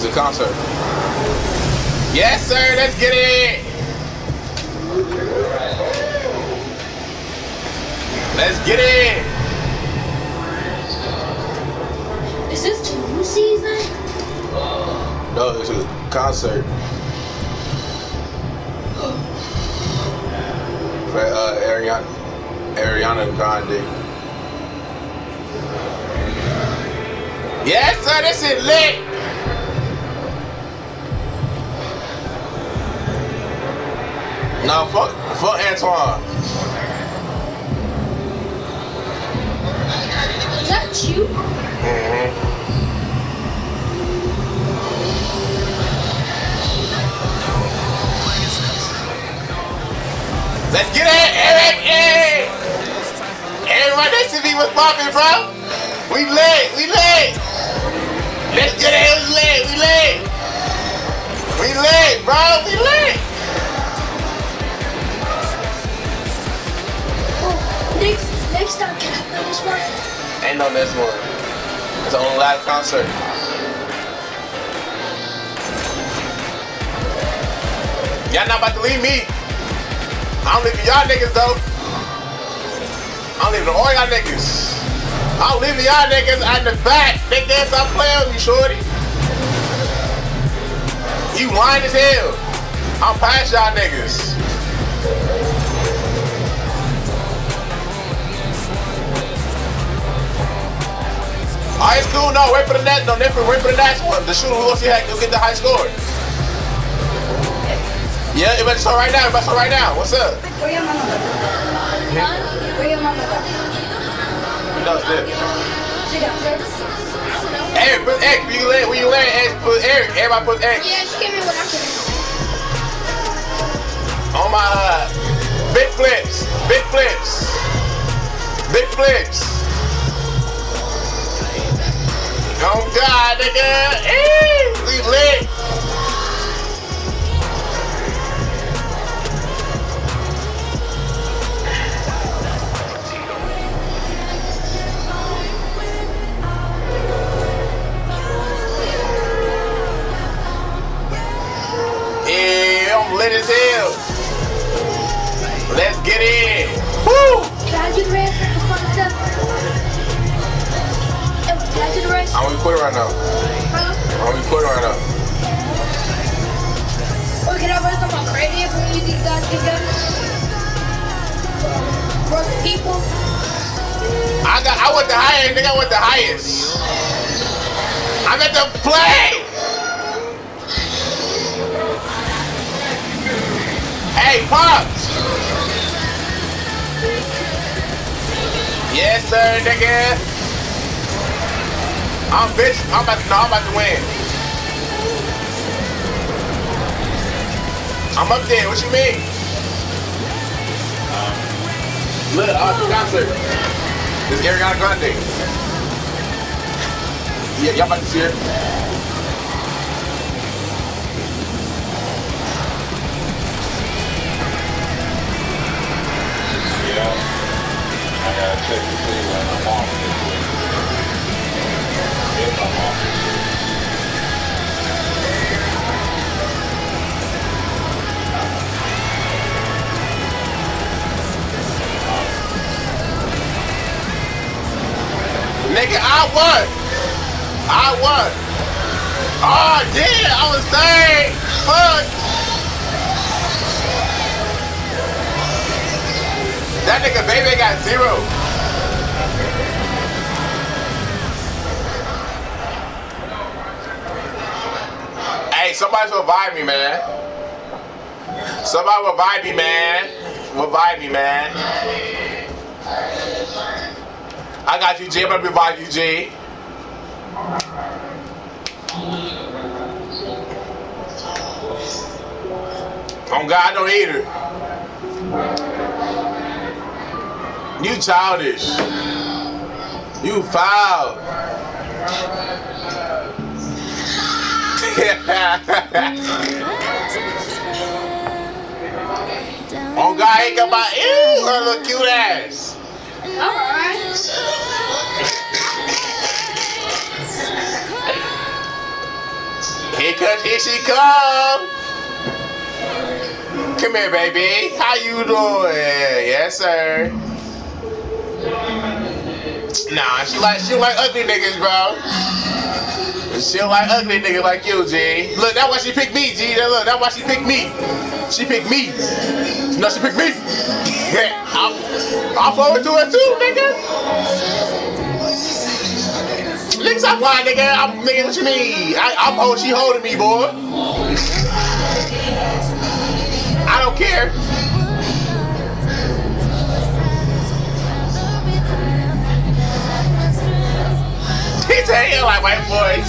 It's a concert. Yes, sir. Let's get it. Let's get it. Is this two season? No, it's a concert. For uh, Ariana, Ariana Grande. Yes, sir. This is lit. No, fuck, fuck Antoine. Is that you? Mm-hmm. Let's get it, Eric! Hey! Everybody next to me was popping, bro. We lit, we lit. Let's get it, we lit, we lit. We lit, bro, we lit. Time can I play this one? Ain't no next one. It's the only live concert. Y'all not about to leave me. I'm leaving y'all niggas though. I'm leaving all y'all niggas. I'm leaving y'all niggas at the back. Can't stop playing with me, shorty. You lying as hell. I'm past y'all niggas. Alright, it's cool. No, wait for the net. No, for, wait for the next one. The shooter who wants to he'll get the high score. Yeah, it better start right now. It better start right now. What's up? Where your mama? Where your mama? Who knows this? Sit down. Eric, put X. When you land, when you land, X, put Eric. Everybody put X. Yeah, just give me what I can. On my uh, big flips. Big flips. Big flips. Oh God, nigga. We lit. Yeah, I'm lit as hell. Let's get in. I do the rest? I'm gonna quit right now. Huh? I'm gonna quit right now. Or can I run some on credit for you guys can go? Work people? I got I went the highest, nigga. I went the highest. I got to play. Hey, Pops. Yes, sir, nigga. I'm bitch. I'm about to, no, I'm about to win. I'm up there. What you mean? Look, I was concert. This is Ariana Grande. Yeah, y'all about to see her. Nigga, I won. I won. Oh, damn, I was third. Fuck. That nigga baby got zero. Hey, somebody revive me, man. Somebody revive me, man. Revive me, man. I got you, G. I'm gonna revive you, G. Oh God, don't eat her. You childish. You foul. oh God, ain't got my ew, her little cute ass. Cause here she come. Come here, baby. How you doing? Yes, sir. Nah, she like she like ugly niggas, bro. She don't like ugly niggas like you, G. Look, that's why she picked me, G. That look, that's why she picked me. She picked me. No, she picked me. I'm, I'm forward to it too, nigga. Nigga, stop lying, nigga. I'm nigga. What you mean? I, I'm hold. She holding me, boy. He said he like white boys.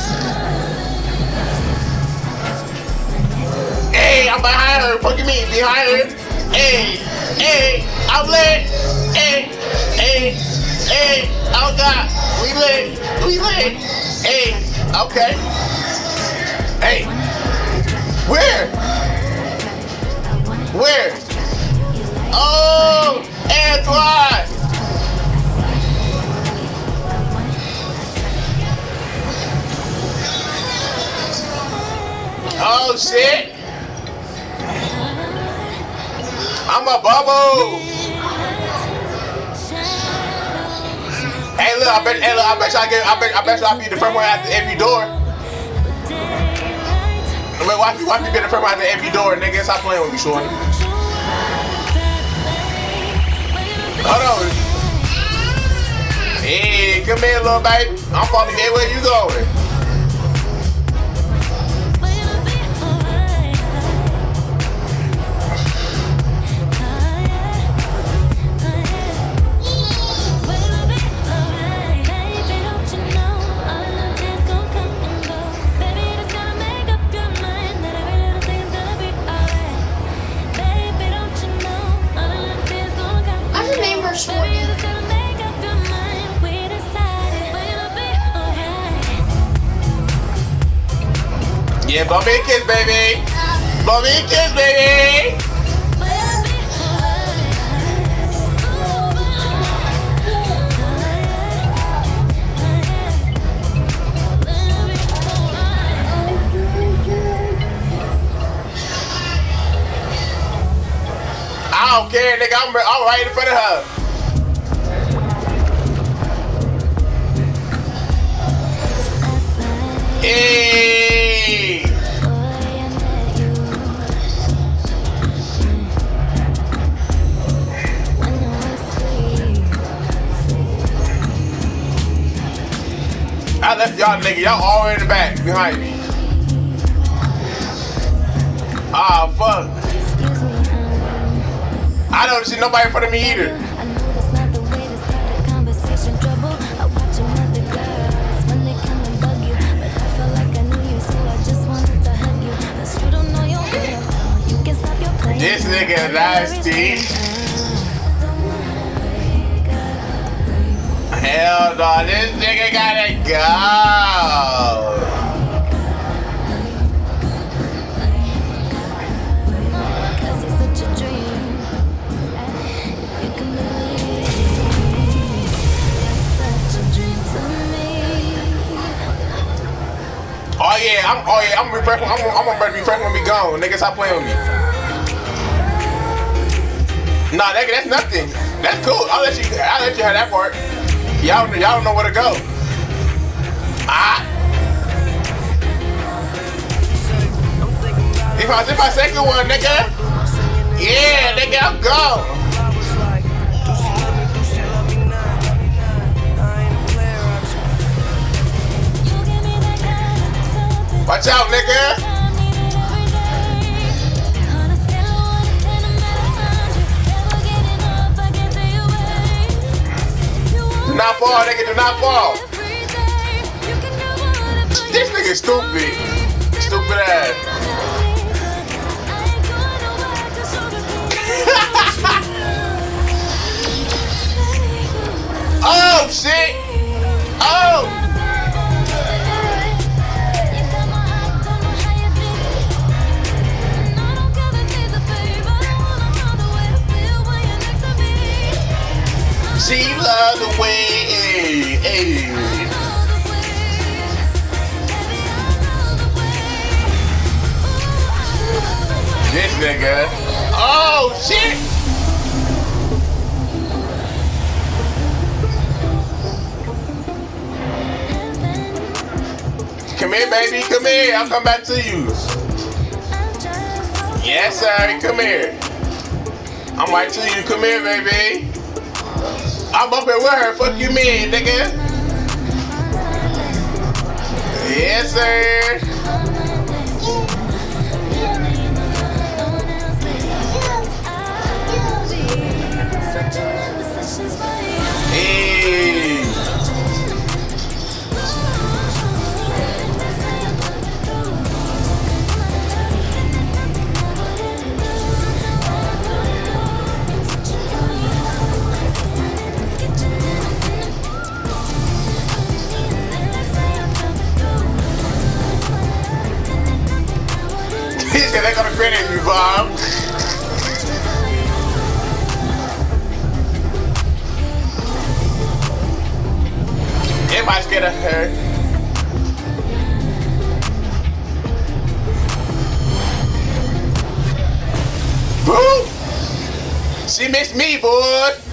Hey, I'm behind her. What you mean? Behind her? Hey, hey, I'm lit. Hey, hey, hey. Oh God, we lit. We lit. Hey, okay. Hey, where? Where? Oh, I get, I bet, I bet you I be the first one at every door. I mean, watch me be the first one at every door, nigga. Stop playing with me, shorty. Hold on. Hey, come here, little baby. I'm following you. Where you going? Yeah, a kiss, baby. A kiss, baby. I don't care, nigga. I'm, I'm right in front of her. Hey. I left y'all nigga. Y'all all in the back behind me. Ah, fuck. I don't see nobody in front of me either. This nigga nasty. Hell no, this nigga gotta go. Oh yeah, I'm oh yeah, I'm gonna be fresh. I'm, I'm gonna be fresh when we gone. Nigga, stop playing with me. Nah, nigga, that's nothing. That's cool. I'll let you. I'll let you have that part. Y'all, y'all don't know where to go. Ah. If I, if I second one, nigga. Yeah, nigga, I'm gone. Watch out, nigga. Not fall, nigga. Do not fall. This nigga stupid. Stupid ass. Oh shit. Oh. Come here, baby. Come here. I'll come back to you. Yes, sir. Come here. I'm right to you. Come here, baby. I'm up here with her. Fuck you, man, nigga. Yes, sir. Bob. Everybody's scared of her. Boo! She missed me, boy.